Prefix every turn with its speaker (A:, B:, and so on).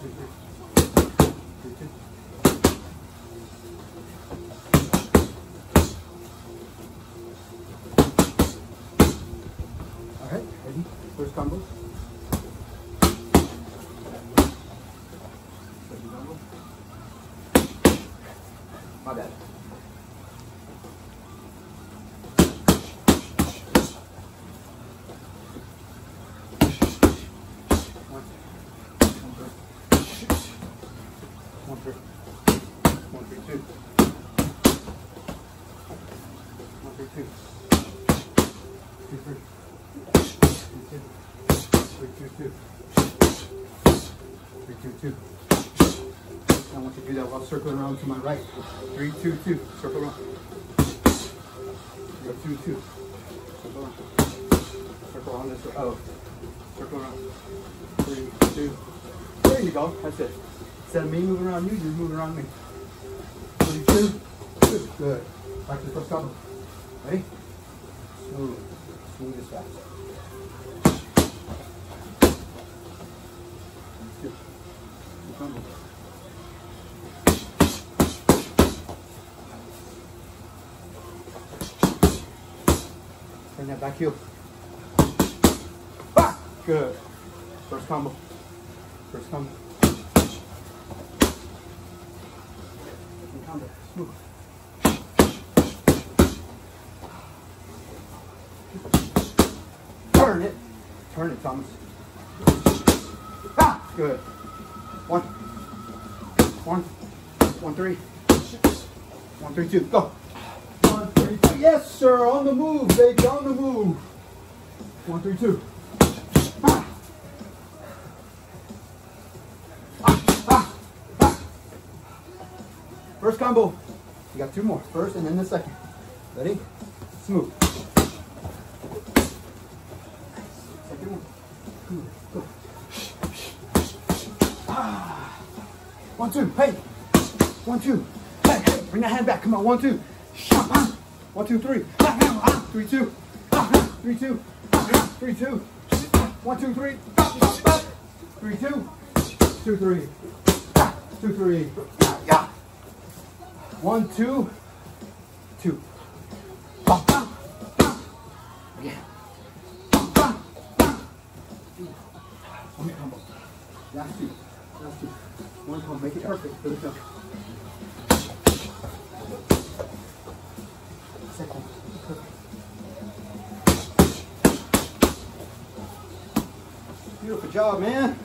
A: All right, ready? First combo. Second combo. My bad. One, one, three. One. One, three, two. One, three, two. Two, three. Two, two. Three, two, two. Three, two, two. I want you to do that while circling around to my right. Three, two, two. Circle around. Go two, two. Circle around. Circle around this way. Oh. Circle around. Three, two. There you go. That's it. Instead of me moving around you, you're moving around me. Three, two. Good. Good. Back to the first couple. Ready? Smooth. Smooth as fast. Turn that back heel. Ah! Good. First combo. First combo. Smooth. Turn it. Turn it, Thomas. Ah! Good. One. One. One, three. One, three, two. Go. One, three, two. Yes, sir. On the move, baby. On the move. One, three, two. First combo. You got two more. First and then the second. Ready? Smooth. One. Ah. One, two. Hey. One, two. Hey. Bring that hand back. Come on. One, two. One, two, three. Three, two. Three, two. Three, two. One, two, three. Three, two. Two, three. Two, three. Ah, yeah. One, two, two. Ah. One combo. Last two. Last two. One combo. Make it perfect for the. Second. Perfect. Beautiful job, man.